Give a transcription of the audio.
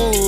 Oh,